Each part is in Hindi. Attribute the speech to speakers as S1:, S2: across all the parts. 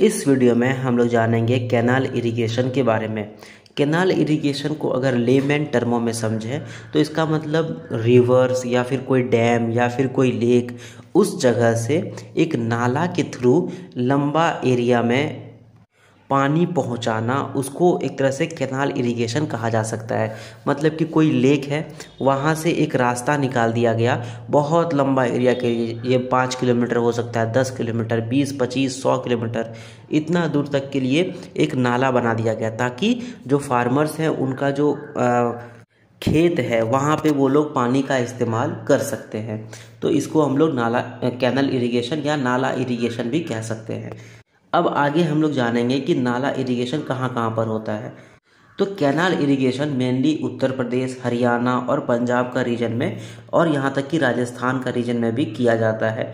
S1: इस वीडियो में हम लोग जानेंगे कैनाल इरिगेशन के बारे में। कैनाल इरिगेशन को अगर लेमैन टर्मों में समझें तो इसका मतलब रिवर्स या फिर कोई डैम या फिर कोई लेक, उस जगह से एक नाला के थ्रू लंबा एरिया में पानी पहुंचाना उसको एक तरह से कैनाल इरिगेशन कहा जा सकता है। मतलब कि कोई लेक है वहाँ से एक रास्ता निकाल दिया गया। बहुत लंबा एरिया के लिए ये पाँच किलोमीटर हो सकता है दस किलोमीटर बीस पच्चीस सौ किलोमीटर। इतना दूर तक के लिए एक नाला बना दिया गया ताकि जो फार्मर्स हैं उनका जो आ, खेत है वहाँ पे वो लोग पानी का इस्तेमाल कर सकते हैं। तो इसको हम लोग नाला कैनल इरिगेशन या नाला इरिगेशन भी कह सकते हैं। अब आगे हम लोग जानेंगे कि नाला इरिगेशन कहाँ कहाँ पर होता है। तो canal irrigation mainly Uttar Pradesh, Haryana और पंजाब का रीजन में और यहाँ तक कि राजस्थान का रीजन में भी किया जाता है।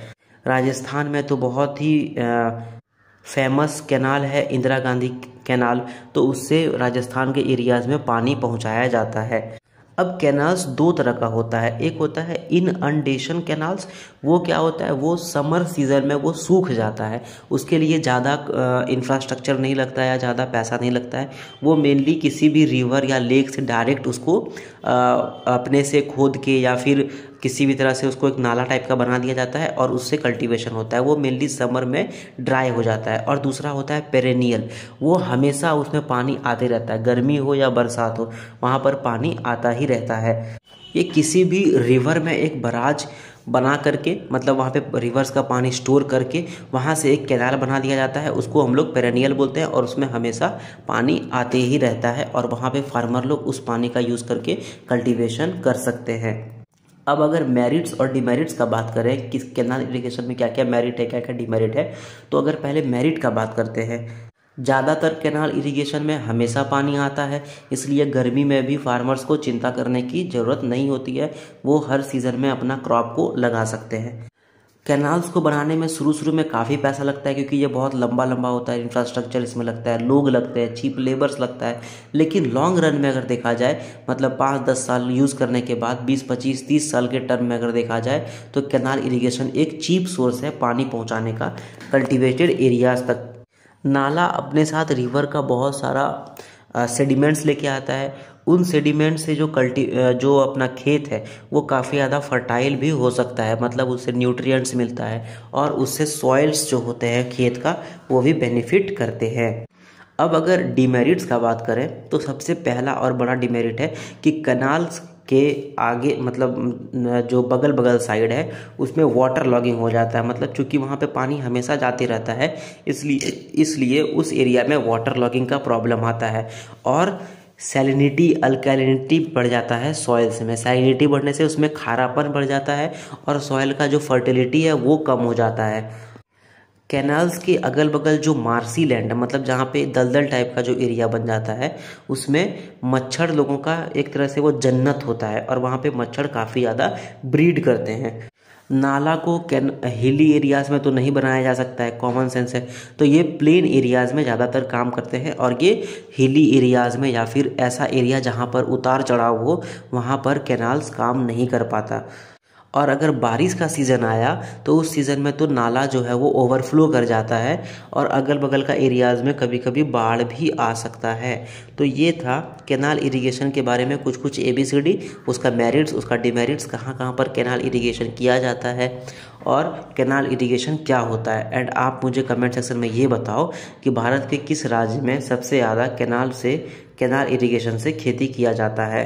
S1: राजस्थान में तो बहुत ही फ़ेमस कैनाल है, इंदिरा गांधी कैनाल तो उससे राजस्थान के एरियाज़ में पानी पहुँचाया जाता है। अब कैनाल्स दो तरह का होता है। एक होता है इन अंडेशन कैनाल्स वो क्या होता है? वो समर सीज़न में वो सूख जाता है। उसके लिए ज़्यादा इंफ्रास्ट्रक्चर नहीं लगता है या ज़्यादा पैसा नहीं लगता है। वो मेनली किसी भी रिवर या लेक से डायरेक्ट उसको आ, अपने से खोद के या फिर किसी भी तरह से उसको एक नाला टाइप का बना दिया जाता है और उससे कल्टीवेशन होता है। वो मेनली समर में ड्राई हो जाता है। और दूसरा होता है पेरेनियल वो हमेशा उसमें पानी आते रहता है। गर्मी हो या बरसात हो, वहाँ पर पानी आता ही रहता है। ये किसी भी रिवर में एक बराज बना करके मतलब वहाँ पे रिवर्स का पानी स्टोर करके, वहाँ से एक कैनाल बना दिया जाता है। उसको हम लोग पेरेनियल बोलते हैं और उसमें हमेशा पानी आते ही रहता है और वहाँ पे फार्मर लोग उस पानी का यूज़ करके कल्टीवेशन कर सकते हैं। अब अगर मेरिट्स और डिमेरिट्स का बात करें, किस कैनाल इरीगेशन में क्या क्या मेरिट है क्या क्या डिमेरिट है तो अगर पहले मेरिट का बात करते हैं, ज़्यादातर कैनाल इरिगेशन में हमेशा पानी आता है, इसलिए गर्मी में भी फार्मर्स को चिंता करने की ज़रूरत नहीं होती है, वो हर सीज़न में अपना क्रॉप को लगा सकते हैं। कैनाल्स को बनाने में शुरू शुरू में काफ़ी पैसा लगता है क्योंकि ये बहुत लंबा लंबा होता है इंफ्रास्ट्रक्चर इसमें लगता है, लोग लगते हैं चीप लेबर्स लगता है। लेकिन लॉन्ग रन में अगर देखा जाए मतलब पाँच दस साल यूज़ करने के बाद बीस पच्चीस तीस साल के टर्म में अगर देखा जाए तो कैनाल इरीगेशन एक चीप सोर्स है पानी पहुँचाने का कल्टिवेटेड एरियाज़ तक। नाला अपने साथ रिवर का बहुत सारा सेडिमेंट्स लेके आता है। उन सेडिमेंट से जो कल्टी जो अपना खेत है, वो काफ़ी ज़्यादा फर्टाइल भी हो सकता है। मतलब उससे न्यूट्रिएंट्स मिलता है और उससे सॉइल्स जो होते हैं खेत का, वो भी बेनिफिट करते हैं। अब अगर डिमेरिट्स का बात करें तो सबसे पहला और बड़ा डिमेरिट है कि कनाल्स के आगे मतलब जो बगल बगल साइड है, उसमें वाटर लॉगिंग हो जाता है। मतलब चूँकि वहाँ पे पानी हमेशा जाते रहता है, इसलिए इसलिए उस एरिया में वाटर लॉगिंग का प्रॉब्लम आता है और सैलिनिटी अल्कैलिनिटी बढ़ जाता है सॉइल्स में। सैलिनिटी बढ़ने से उसमें खारापन बढ़ जाता है और सॉइल का जो फर्टिलिटी है, वो कम हो जाता है। कैनाल्स के अगल बगल जो मार्सी लैंड मतलब जहाँ पे दलदल टाइप का जो एरिया बन जाता है, उसमें मच्छर लोगों का एक तरह से वो जन्नत होता है और वहाँ पे मच्छर काफ़ी ज़्यादा ब्रीड करते हैं। नाला को कैन, हिली एरियाज़ में तो नहीं बनाया जा सकता है कॉमन सेंस है। तो ये प्लेन एरियाज़ में ज़्यादातर काम करते हैं और ये हिली एरियाज़ में या फिर ऐसा एरिया जहाँ पर उतार चढ़ाव हो, वहाँ पर कैनाल्स काम नहीं कर पाता। और अगर बारिश का सीज़न आया तो उस सीज़न में तो नाला जो है वो ओवरफ्लो कर जाता है और अगल बगल का एरियाज़ में कभी कभी बाढ़ भी आ सकता है। तो ये था कैनाल इरिगेशन के बारे में कुछ कुछ ए बी सी डी उसका मेरिट्स उसका डिमेरिट्स कहाँ कहाँ पर कैनाल इरिगेशन किया जाता है और कैनाल इरिगेशन क्या होता है। एंड आप मुझे कमेंट सेक्शन में ये बताओ कि भारत के किस राज्य में सबसे ज़्यादा कैनाल से कैनाल इरिगेशन से खेती किया जाता है।